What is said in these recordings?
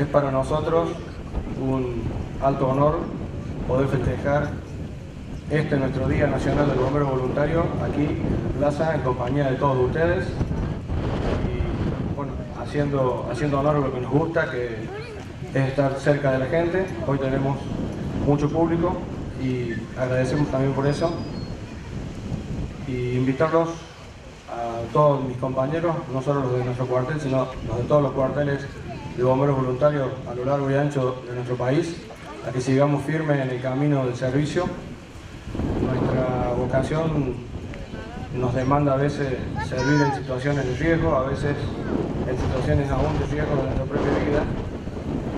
Es para nosotros un alto honor poder festejar este nuestro Día Nacional del Bombero Voluntario aquí en Plaza en compañía de todos ustedes y bueno, haciendo, haciendo honor a lo que nos gusta, que es estar cerca de la gente. Hoy tenemos mucho público y agradecemos también por eso. Y invitarlos a todos mis compañeros, no solo los de nuestro cuartel, sino los de todos los cuarteles de bomberos voluntarios a lo largo y ancho de nuestro país, a que sigamos firmes en el camino del servicio. Nuestra vocación nos demanda a veces servir en situaciones de riesgo, a veces en situaciones aún de riesgo de nuestra propia vida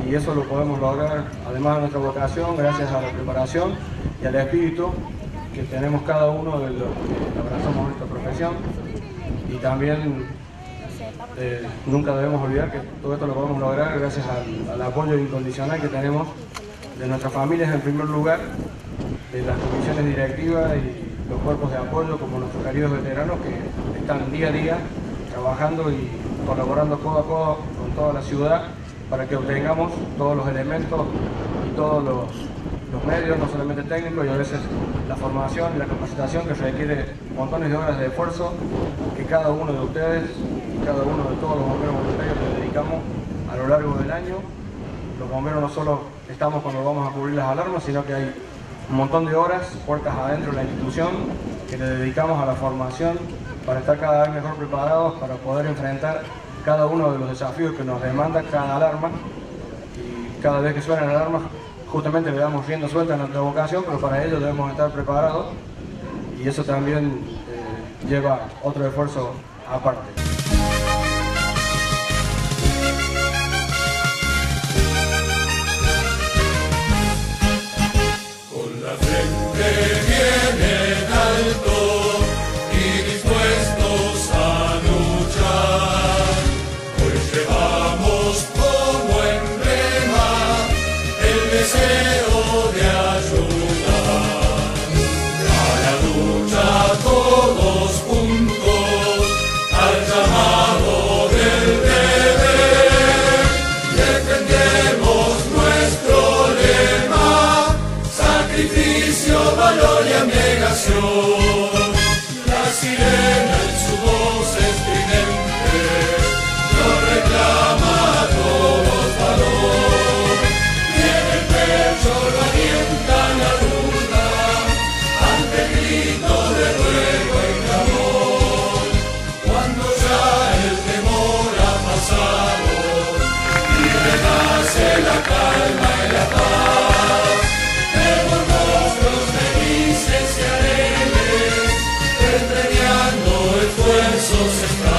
y eso lo podemos lograr, además de nuestra vocación, gracias a la preparación y al espíritu que tenemos cada uno de los que abrazamos nuestra profesión y también eh, nunca debemos olvidar que todo esto lo podemos lograr gracias al, al, apoyo incondicional que tenemos de nuestras familias en primer lugar, de las comisiones directivas y los cuerpos de apoyo como nuestros queridos veteranos que están día a día trabajando y colaborando codo a codo con toda la ciudad para que obtengamos todos los elementos y todos los, los, medios, no solamente técnicos, y a veces la formación y la capacitación que requiere montones de horas de esfuerzo que cada uno de ustedes cada uno de todos los bomberos voluntarios le dedicamos a lo largo del año. Los bomberos no solo estamos cuando vamos a cubrir las alarmas, sino que hay un montón de horas, puertas adentro de la institución, que le dedicamos a la formación para estar cada vez mejor preparados para poder enfrentar cada uno de los desafíos que nos demanda cada alarma y cada vez que suenan alarmas justamente le damos rienda suelta a nuestra vocación, pero para ello debemos estar preparados y eso también eh, lleva otro esfuerzo aparte. De ayudar. A la lucha todos juntos, al llamado del deber, defendemos nuestro lema, sacrificio, valor y abnegación. empleando esfuerzos